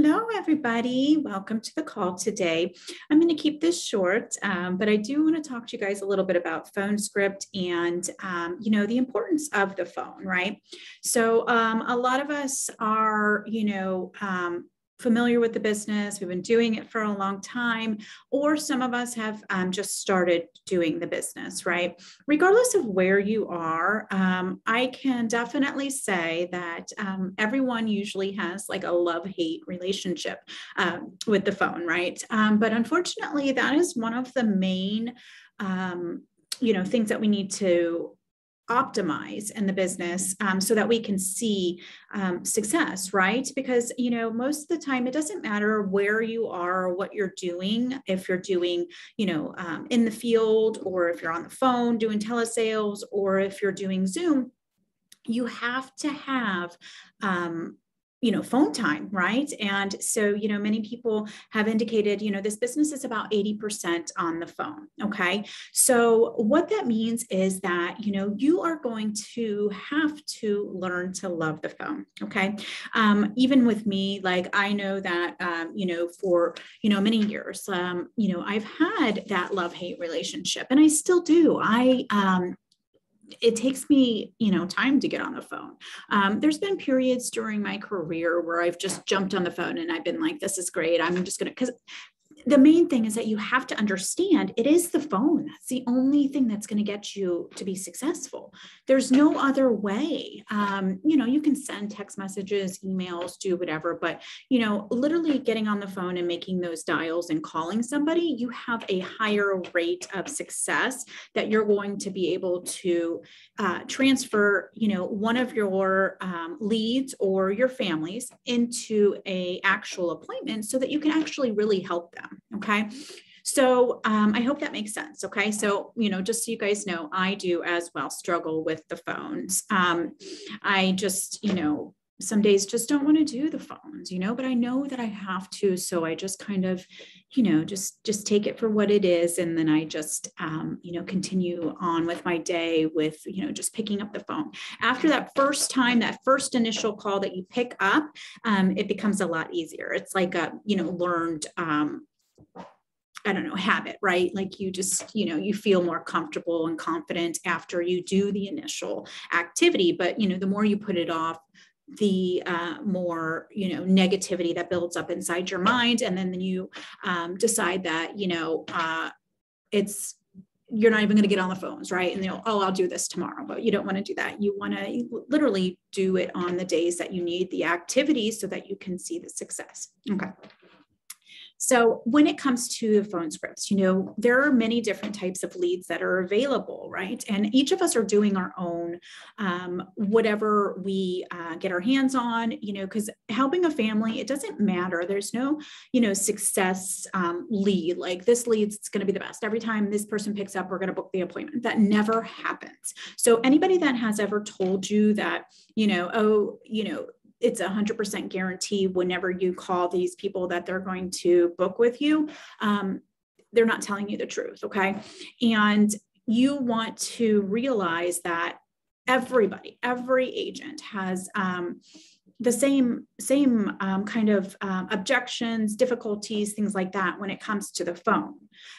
Hello, everybody. Welcome to the call today. I'm going to keep this short, um, but I do want to talk to you guys a little bit about phone script and, um, you know, the importance of the phone, right? So um, a lot of us are, you know, um, familiar with the business, we've been doing it for a long time, or some of us have um, just started doing the business, right? Regardless of where you are, um, I can definitely say that um, everyone usually has like a love hate relationship um, with the phone, right? Um, but unfortunately, that is one of the main um, you know things that we need to optimize in the business um, so that we can see um, success right? Because you know most of the time it doesn't matter where you are or what you're doing. If you're doing you know um, in the field or if you're on the phone doing telesales or if you're doing zoom you have to have um, you know phone time right? And so you know many people have indicated you know this business is about 80% on the phone okay? So what that means is that you know you are going to have to learn to love the phone okay? Um, even with me like i know that um, you know for you know many years um, you know i've had that love hate relationship and i still do. I um, it takes me you know time to get on the phone. Um, there's been periods during my career where i've just jumped on the phone and i've been like this is great. I'm just gonna because the main thing is that you have to understand it is the phone. That's the only thing that's going to get you to be successful. There's no other way. Um, you know, you can send text messages, emails, do whatever, but you know, literally getting on the phone and making those dials and calling somebody, you have a higher rate of success that you're going to be able to uh, transfer. You know, one of your um, leads or your families into a actual appointment so that you can actually really help them. Okay. So um, I hope that makes sense. Okay. So, you know, just so you guys know, I do as well struggle with the phones. Um, I just, you know, some days just don't want to do the phones you know but i know that i have to so i just kind of you know just just take it for what it is and then i just um, you know continue on with my day with you know just picking up the phone after that first time that first initial call that you pick up um, it becomes a lot easier it's like a you know learned um, I don't know, habit, right? Like you just, you know, you feel more comfortable and confident after you do the initial activity. But, you know, the more you put it off, the uh, more you know negativity that builds up inside your mind. And then you um, decide that you know uh, it's you're not even going to get on the phones right? And they'll oh i'll do this tomorrow. But you don't want to do that. You want to literally do it on the days that you need the activity so that you can see the success. Okay so when it comes to the phone scripts, you know, there are many different types of leads that are available, right? And each of us are doing our own, um, whatever we uh, get our hands on, you know, because helping a family, it doesn't matter. There's no, you know, success um, lead, like this lead's it's going to be the best. Every time this person picks up, we're going to book the appointment. That never happens. So anybody that has ever told you that, you know, oh, you know, it's a 100% guarantee whenever you call these people that they're going to book with you. Um, they're not telling you the truth okay? And you want to realize that everybody every agent has um, the same same um, kind of um, objections difficulties things like that when it comes to the phone.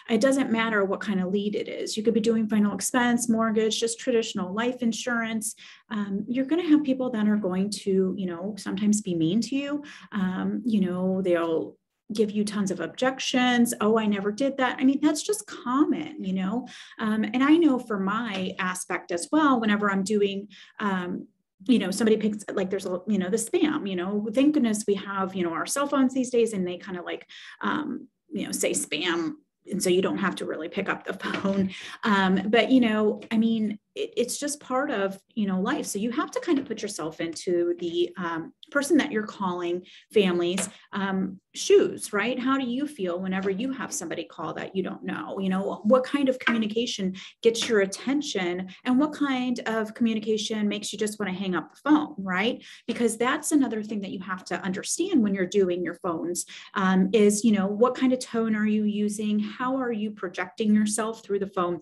It doesn't matter what kind of lead it is. You could be doing final expense mortgage just traditional life insurance. Um, you're going to have people that are going to you know sometimes be mean to you. Um, you know they'll give you tons of objections. Oh i never did that. I mean that's just common you know? Um, and i know for my aspect as well whenever i'm doing um, you know somebody picks like there's a you know the spam you know thank goodness we have you know our cell phones these days and they kind of like um, you know say spam and so you don't have to really pick up the phone. Um, but you know i mean it, it's just part of you know life. So you have to kind of put yourself into the um, person that you're calling families um, shoes right? How do you feel whenever you have somebody call that you don't know? You know what kind of communication gets your attention and what kind of communication makes you just want to hang up the phone right? Because that's another thing that you have to understand when you're doing your phones um, is you know what kind of tone are you using? How are you projecting yourself through the phone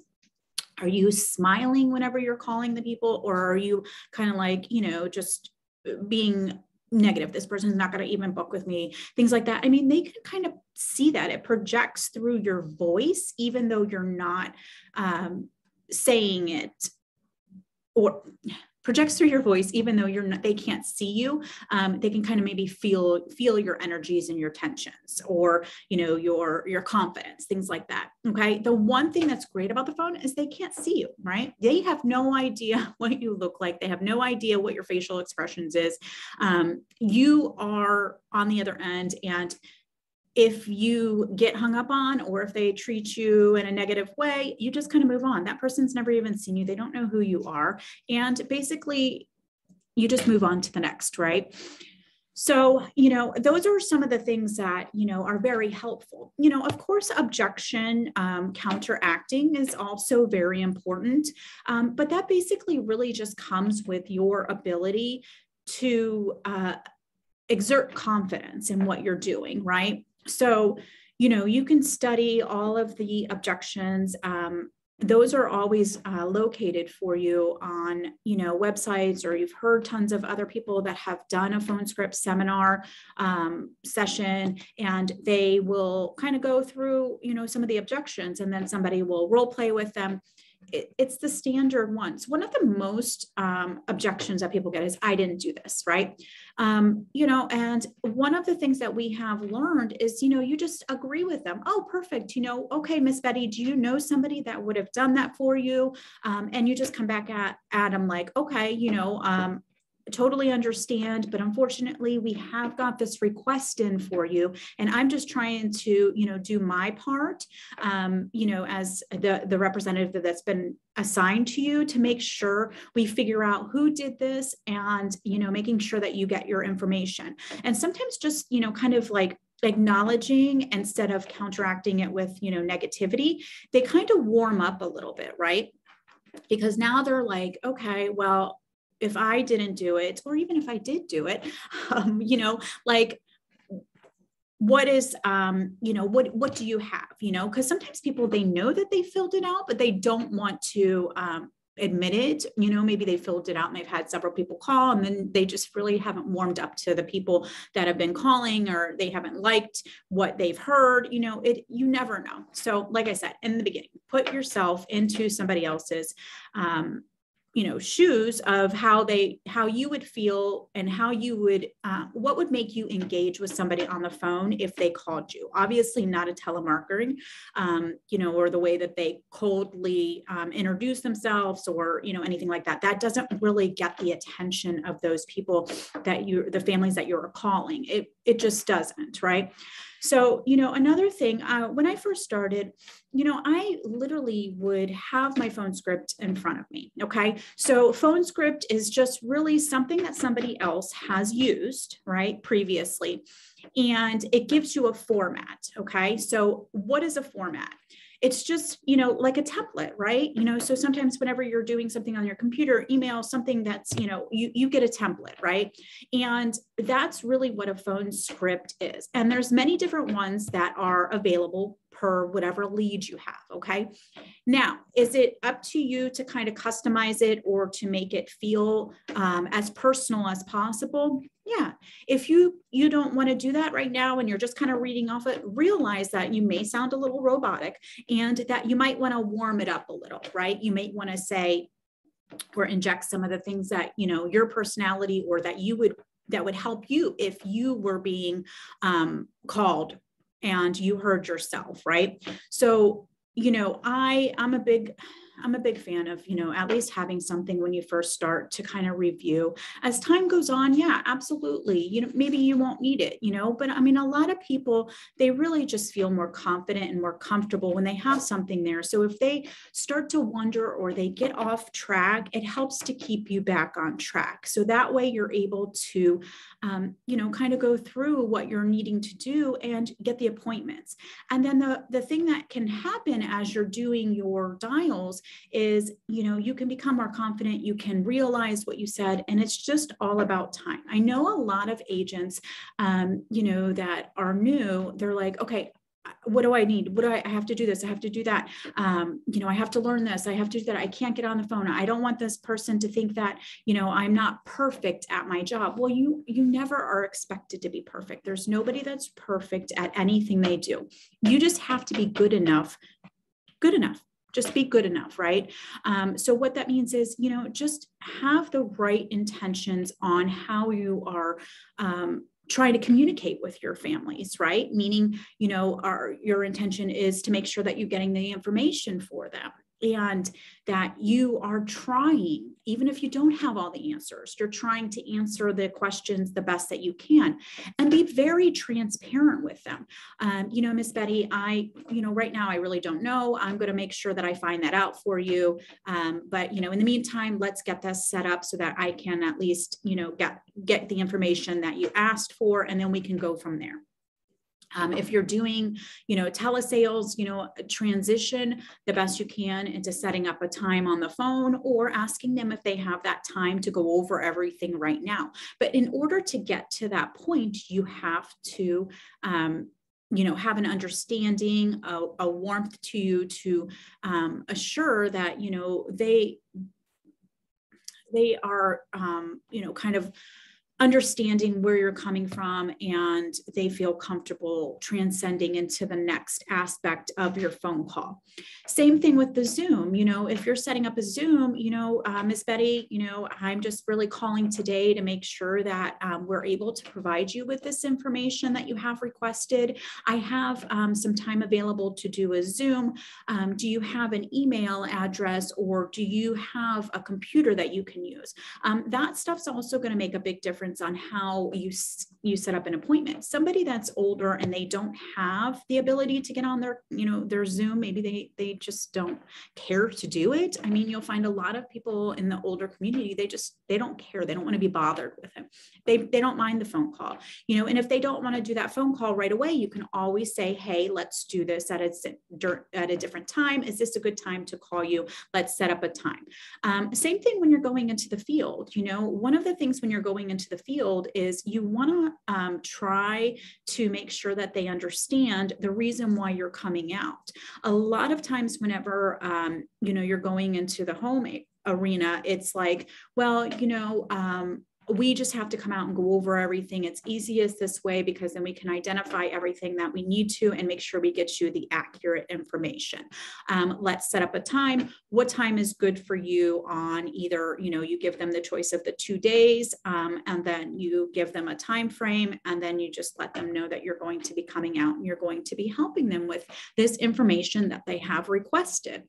are you smiling whenever you're calling the people or are you kind of like you know just being negative this person's not going to even book with me things like that? I mean they can kind of see that. It projects through your voice even though you're not um, saying it or projects through your voice even though you're not they can't see you um, they can kind of maybe feel feel your energies and your tensions or you know your your confidence things like that okay? The one thing that's great about the phone is they can't see you right? They have no idea what you look like. They have no idea what your facial expressions is. Um, you are on the other end and if you get hung up on or if they treat you in a negative way, you just kind of move on. That person's never even seen you, they don't know who you are. And basically, you just move on to the next, right? So, you know, those are some of the things that, you know, are very helpful. You know, of course, objection um, counteracting is also very important, um, but that basically really just comes with your ability to uh, exert confidence in what you're doing, right? So, you know, you can study all of the objections. Um, those are always uh, located for you on you know websites or you've heard tons of other people that have done a phone script seminar um, session and they will kind of go through you know some of the objections and then somebody will role play with them it, it's the standard ones. One of the most um, objections that people get is, I didn't do this, right? Um, you know, and one of the things that we have learned is, you know, you just agree with them. Oh, perfect. You know, okay, Miss Betty, do you know somebody that would have done that for you? Um, and you just come back at, them like, okay, you know, um, totally understand but unfortunately we have got this request in for you. And i'm just trying to you know do my part um, you know as the the representative that's been assigned to you to make sure we figure out who did this and you know making sure that you get your information. And sometimes just you know kind of like acknowledging instead of counteracting it with you know negativity they kind of warm up a little bit right? Because now they're like okay well if I didn't do it, or even if I did do it, um, you know, like what is um you know what what do you have you know? Because sometimes people they know that they filled it out but they don't want to um admit it. You know maybe they filled it out and they've had several people call and then they just really haven't warmed up to the people that have been calling or they haven't liked what they've heard you know it you never know. So like i said in the beginning put yourself into somebody else's um, you know shoes of how they how you would feel and how you would uh, what would make you engage with somebody on the phone if they called you. Obviously not a telemarketing um, you know or the way that they coldly um, introduce themselves or you know anything like that. That doesn't really get the attention of those people that you the families that you're calling. It it just doesn't right so, you know, another thing, uh, when I first started, you know, I literally would have my phone script in front of me. Okay. So, phone script is just really something that somebody else has used, right, previously. And it gives you a format. Okay. So, what is a format? It's just you know like a template right? You know so sometimes whenever you're doing something on your computer email something that's you know you, you get a template right? And that's really what a phone script is. And there's many different ones that are available per whatever lead you have. Okay. Now, is it up to you to kind of customize it or to make it feel um, as personal as possible? Yeah. If you you don't want to do that right now and you're just kind of reading off it, realize that you may sound a little robotic and that you might want to warm it up a little, right? You might want to say, or inject some of the things that you know your personality or that you would that would help you if you were being um, called and you heard yourself, right? So, you know, I I'm a big I'm a big fan of, you know, at least having something when you first start to kind of review. As time goes on, yeah, absolutely. You know, maybe you won't need it, you know, but I mean, a lot of people, they really just feel more confident and more comfortable when they have something there. So if they start to wonder or they get off track, it helps to keep you back on track. So that way you're able to, um, you know, kind of go through what you're needing to do and get the appointments. And then the, the thing that can happen as you're doing your dials is you know you can become more confident you can realize what you said and it's just all about time i know a lot of agents um, you know that are new they're like okay what do I need? What do I, I have to do this? I have to do that. Um, you know, I have to learn this. I have to do that. I can't get on the phone. I don't want this person to think that, you know, I'm not perfect at my job. Well, you you never are expected to be perfect. There's nobody that's perfect at anything they do. You just have to be good enough, good enough just be good enough right? Um, so what that means is you know just have the right intentions on how you are um, trying to communicate with your families right? Meaning you know our your intention is to make sure that you're getting the information for them and that you are trying, even if you don't have all the answers, you're trying to answer the questions the best that you can and be very transparent with them. Um, you know, Miss Betty, I, you know, right now I really don't know. I'm going to make sure that I find that out for you. Um, but, you know, in the meantime, let's get this set up so that I can at least, you know, get, get the information that you asked for, and then we can go from there. Um, if you're doing, you know, telesales, you know, transition the best you can into setting up a time on the phone or asking them if they have that time to go over everything right now. But in order to get to that point, you have to, um, you know, have an understanding, a, a warmth to you to um, assure that, you know, they, they are, um, you know, kind of understanding where you're coming from and they feel comfortable transcending into the next aspect of your phone call. Same thing with the Zoom. You know, if you're setting up a Zoom, you know, uh, Miss Betty, you know, I'm just really calling today to make sure that um, we're able to provide you with this information that you have requested. I have um, some time available to do a Zoom. Um, do you have an email address or do you have a computer that you can use? Um, that stuff's also going to make a big difference difference on how you you set up an appointment. Somebody that's older and they don't have the ability to get on their, you know, their Zoom, maybe they they just don't care to do it. I mean, you'll find a lot of people in the older community, they just they don't care. They don't want to be bothered with it. They they don't mind the phone call. You know, and if they don't want to do that phone call right away, you can always say, "Hey, let's do this at a at a different time. Is this a good time to call you? Let's set up a time." Um, same thing when you're going into the field. You know, one of the things when you're going into the the field is you want to um, try to make sure that they understand the reason why you're coming out. A lot of times, whenever um, you know you're going into the home arena, it's like, well, you know, um, we just have to come out and go over everything. It's easiest this way because then we can identify everything that we need to and make sure we get you the accurate information. Um, let's set up a time. What time is good for you on either, you know, you give them the choice of the two days um, and then you give them a time frame and then you just let them know that you're going to be coming out and you're going to be helping them with this information that they have requested.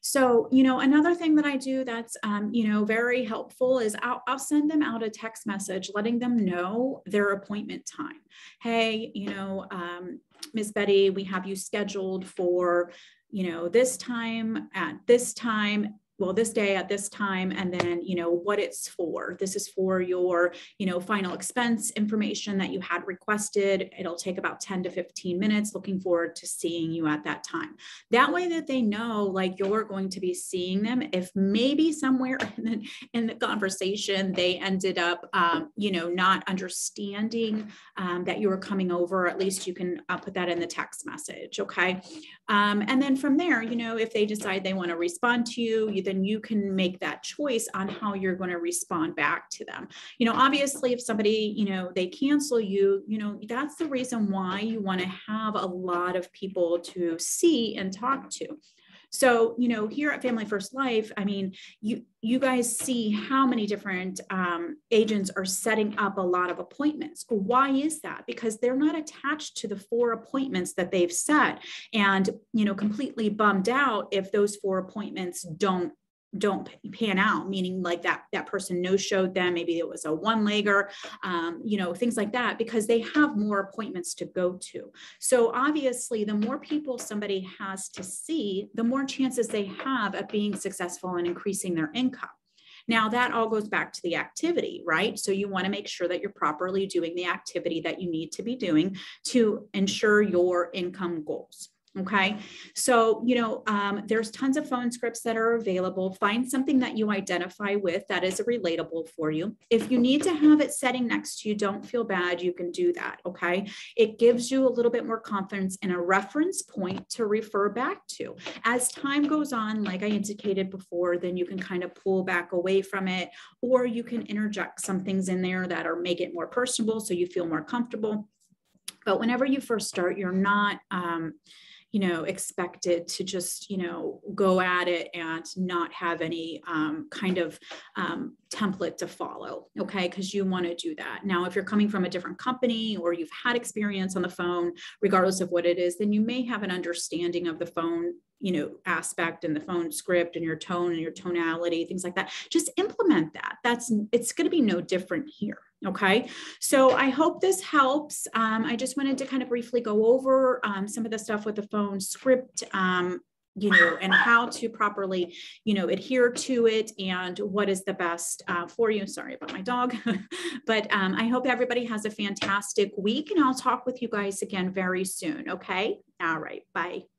So, you know, another thing that I do that's, um, you know, very helpful is I'll, I'll send them out a text message letting them know their appointment time. Hey, you know, um, Miss Betty, we have you scheduled for, you know, this time at this time well this day at this time and then you know what it's for. This is for your you know final expense information that you had requested. It'll take about 10 to 15 minutes. Looking forward to seeing you at that time. That way that they know like you're going to be seeing them. If maybe somewhere in the, in the conversation they ended up um, you know not understanding um, that you were coming over at least you can uh, put that in the text message okay? Um, and then from there you know if they decide they want to respond to you you then you can make that choice on how you're going to respond back to them. You know, obviously, if somebody, you know, they cancel you, you know, that's the reason why you want to have a lot of people to see and talk to. So, you know, here at Family First Life, I mean, you you guys see how many different um, agents are setting up a lot of appointments. Why is that? Because they're not attached to the four appointments that they've set, and you know, completely bummed out if those four appointments don't don't pan out meaning like that that person no showed them maybe it was a one legger um, you know things like that because they have more appointments to go to. So obviously the more people somebody has to see the more chances they have of being successful and increasing their income. Now that all goes back to the activity right? So you want to make sure that you're properly doing the activity that you need to be doing to ensure your income goals Okay. So, you know, um, there's tons of phone scripts that are available. Find something that you identify with that is relatable for you. If you need to have it setting next to you, don't feel bad. You can do that. Okay. It gives you a little bit more confidence and a reference point to refer back to. As time goes on, like I indicated before, then you can kind of pull back away from it, or you can interject some things in there that are make it more personable so you feel more comfortable. But whenever you first start, you're not, um, you know, expected to just, you know, go at it and not have any um, kind of um, template to follow. Okay. Because you want to do that. Now, if you're coming from a different company or you've had experience on the phone, regardless of what it is, then you may have an understanding of the phone you know aspect and the phone script and your tone and your tonality things like that just implement that that's it's going to be no different here okay? So i hope this helps. Um, i just wanted to kind of briefly go over um, some of the stuff with the phone script um, you know and how to properly you know adhere to it and what is the best uh, for you. Sorry about my dog. But um, i hope everybody has a fantastic week and i'll talk with you guys again very soon. Okay? All right. Bye